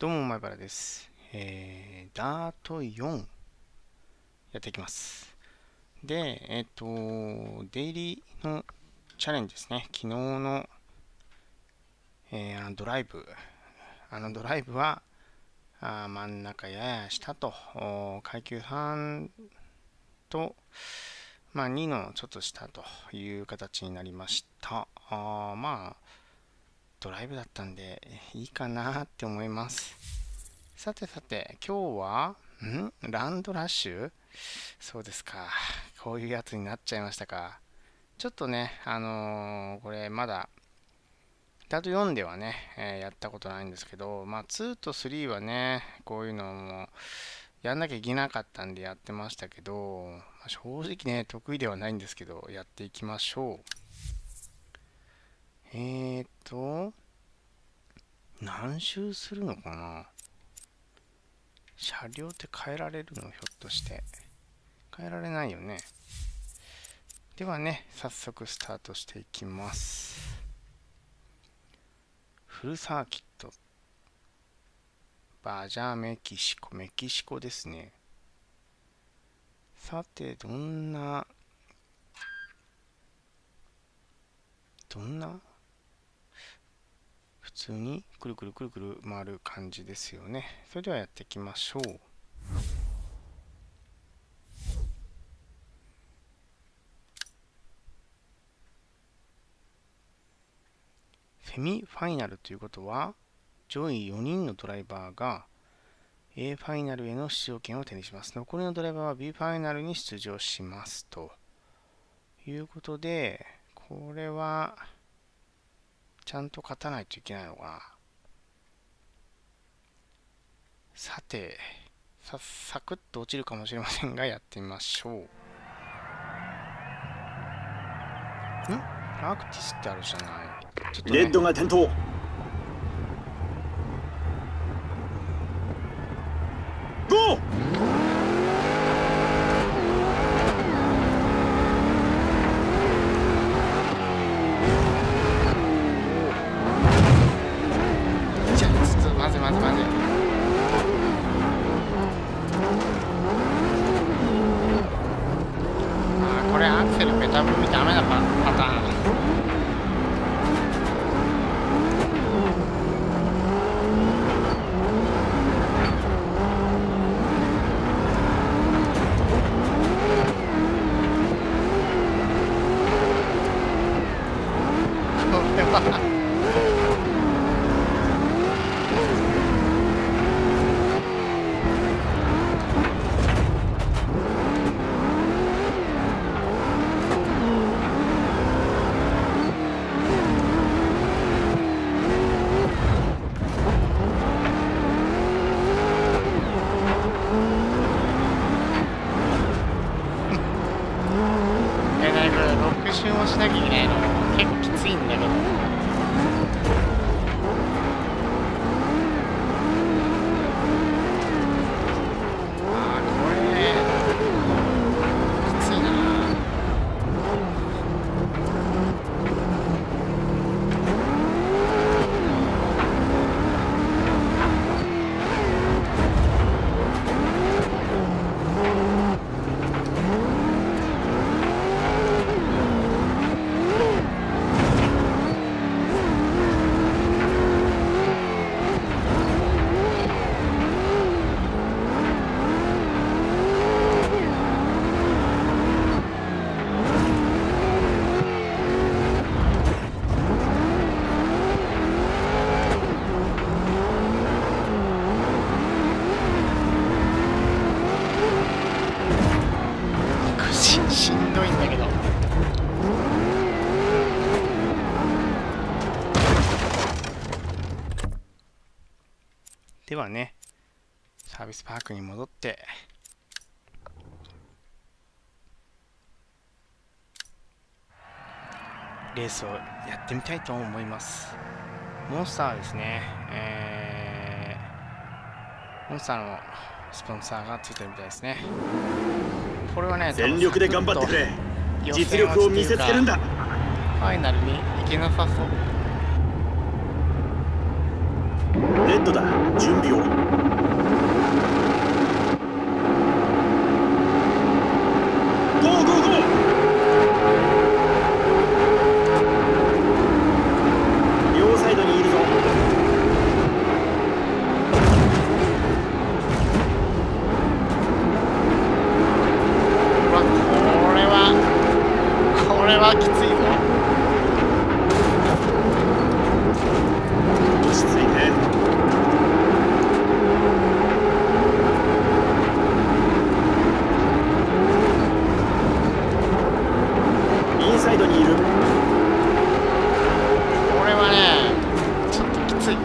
どうも、前原です。えー、ダート4やっていきます。で、えっ、ー、と、デイリーのチャレンジですね。昨日の、えー、あのドライブ。あのドライブは、あ真ん中やや下と、階級3と、まあ、2のちょっと下という形になりました。あまあ、ドライブだったんでいいかなって思います。さてさて、今日は、ん？ランドラッシュ？そうですか。こういうやつになっちゃいましたか。ちょっとね、あのー、これまだ、ダート4ではね、えー、やったことないんですけど、まあ2と3はね、こういうのもやんなきゃいけなかったんでやってましたけど、まあ、正直ね、得意ではないんですけど、やっていきましょう。えーと、何周するのかな？車両って変えられるの？ひょっとして。変えられないよね。ではね、早速スタートしていきます。フルサーキット。バジャーメキシコ。メキシコですね。さて、どんな、どんな普通にくるくるくるくる回る感じですよね。それではやっていきましょう。セミファイナルということは、上位4人のドライバーが A ファイナルへの出場権を手にします。残りのドライバーは B ファイナルに出場しますということで、これは、ちゃんと勝たないといけないのかな。さて、さ、サクッと落ちるかもしれませんが、やってみましょう。ん？アークティスってあるじゃない。ちょっと、ね、レッドが転倒。ゴー 실패 담으면 담에나 받아 ービスパークに戻って、レースをやってみたいと思います。モンスターですね、えー、モンスターのスポンサーがついてるみたいですね。これはね、全力で頑張ってくれ。実力を見せつけるんだ。ファイナルに行けなさそう。レッドだ準備をゴーゴーゴー両サイドにいるぞうわこれはこれはきついぞ落ち着いてインサイドにいるこれはねちょっときつい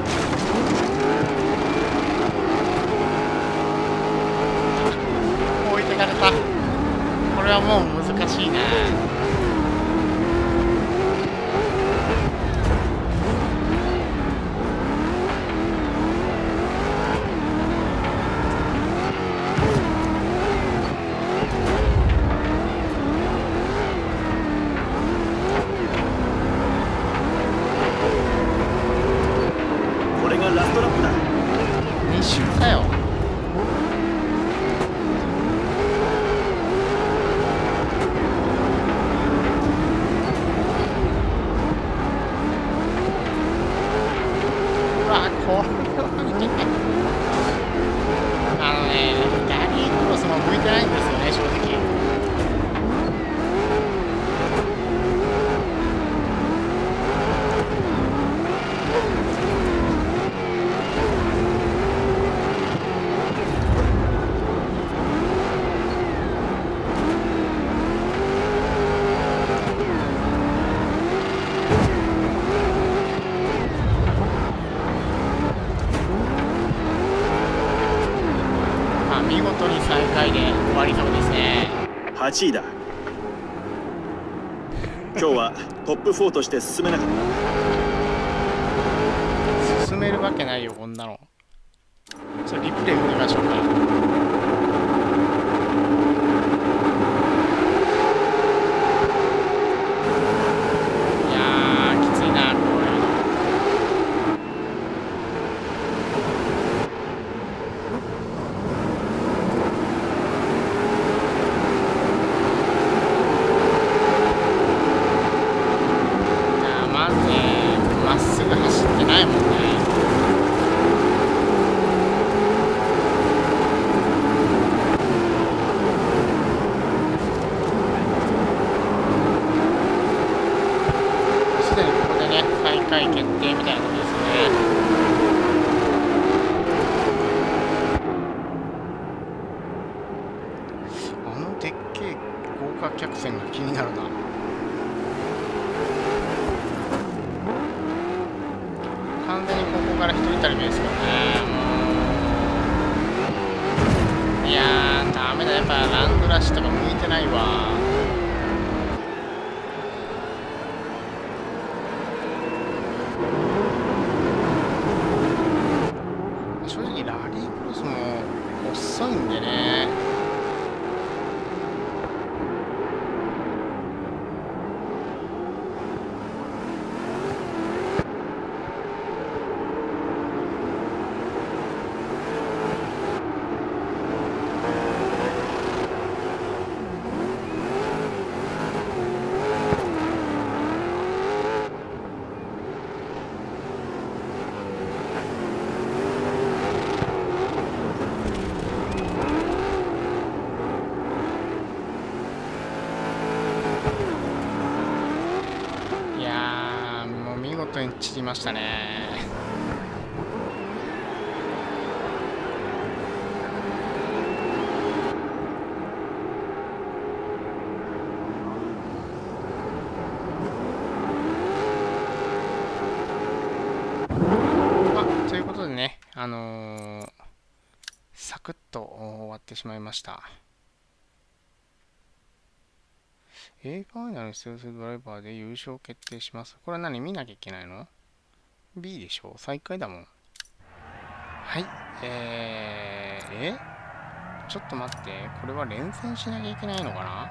置いてかれたこれはもう難しいなこれがラストラップだ2周かようわこれはねあのねラリークロスも向いてないんですよね正直まあ見事に最下位で終わりそうですね8位だ。今日はトップ4として進めなかった。進めるわけないよこんなの。ちょっとリプレイ見ましょうかいやーきついなこういうのいやーまずねまっすぐ走ってないもんねすでにここで回決定みたいなことですねあのでっけえ豪華客船が気になるな完全にここから一人旅ですよねもういやーダメだやっぱランドラッシュとか向いてないわ正直ラリークロスも遅いんでねいやーもう見事に散りましたね。あということでねあのーサクッと終わってしまいました。映画になるステルスドライバーで優勝決定します。これは何？見なきゃいけないの？B でしょ？最下位だもん。はい。えー、え？ちょっと待って。これは連戦しなきゃいけないのかな？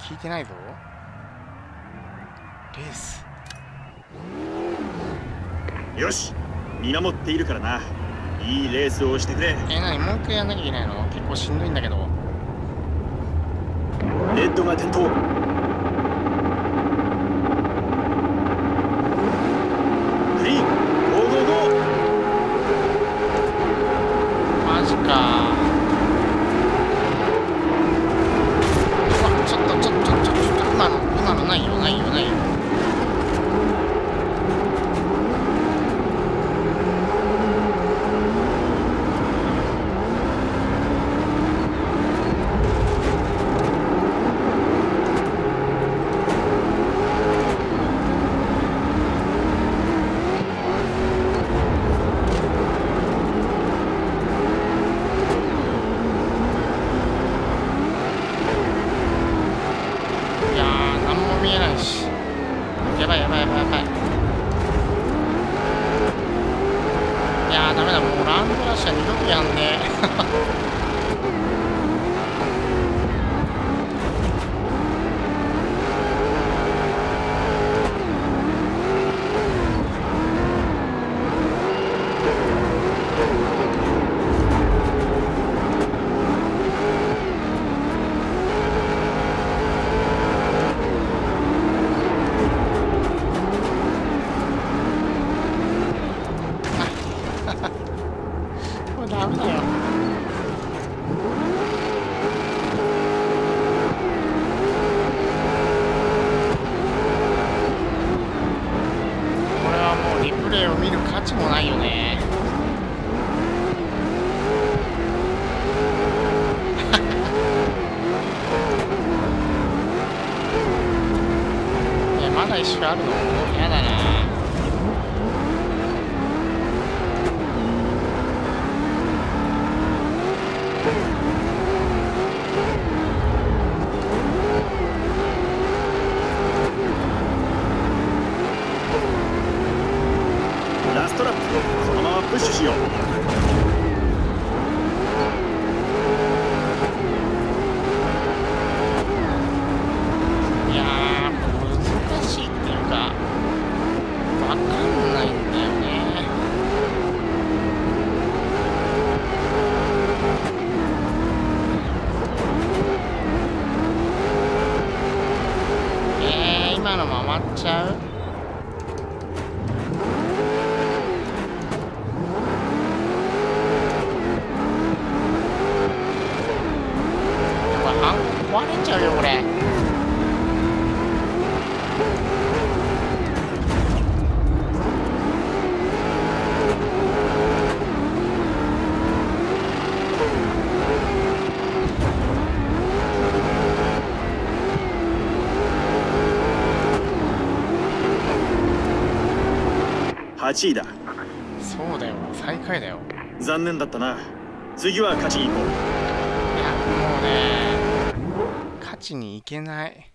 聞いてないぞ。レース。よし見守っているからな。いいレースをしてくれ。え何？文句もう一回やんなきゃいけないの？結構しんどいんだけど。レッドが転倒。プッシュしよう。8位だ。そうだよ最下位だよ。残念だったな。次は勝ちに行こう。いやもうね勝ちに行けない。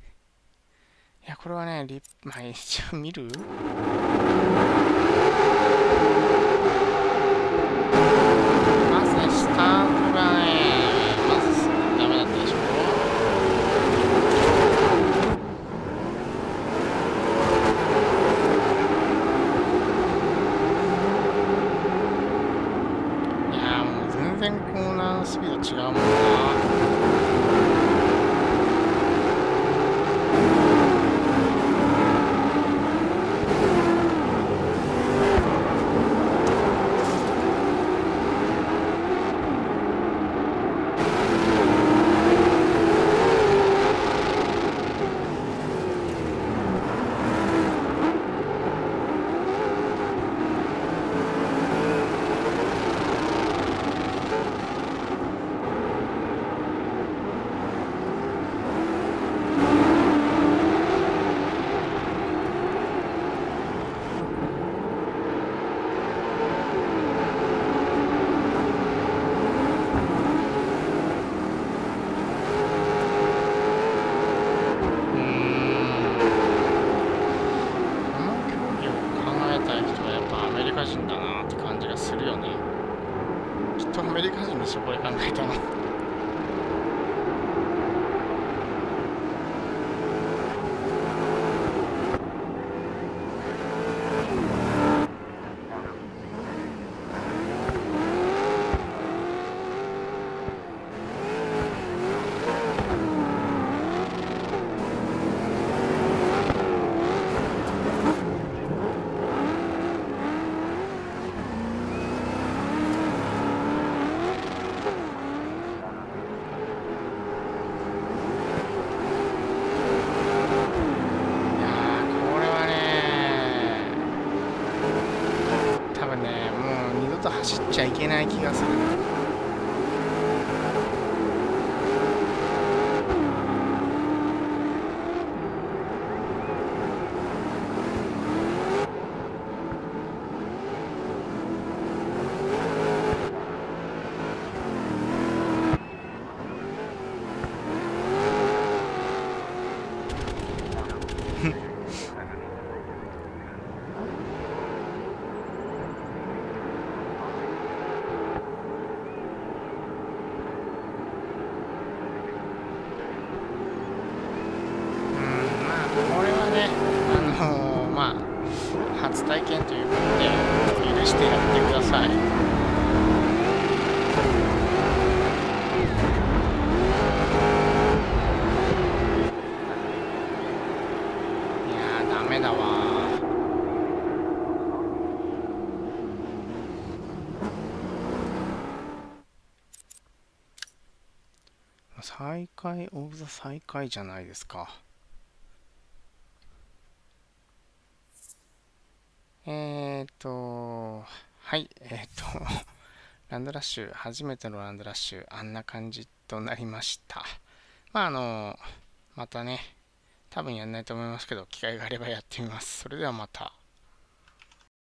いやこれはねリッまあ一応見る？転コーナースピード違うもんな。ちゃいけない気がするうんまあこれはねあのーまあ初体験ということで許してやってくださいいやーダメだわ再開オブザ再開じゃないですか。えーっとはいえーっと ランドラッシュ初めてのランドラッシュあんな感じとなりました。まああのまたね多分やんないと思いますけど機会があればやってみます。それではまた。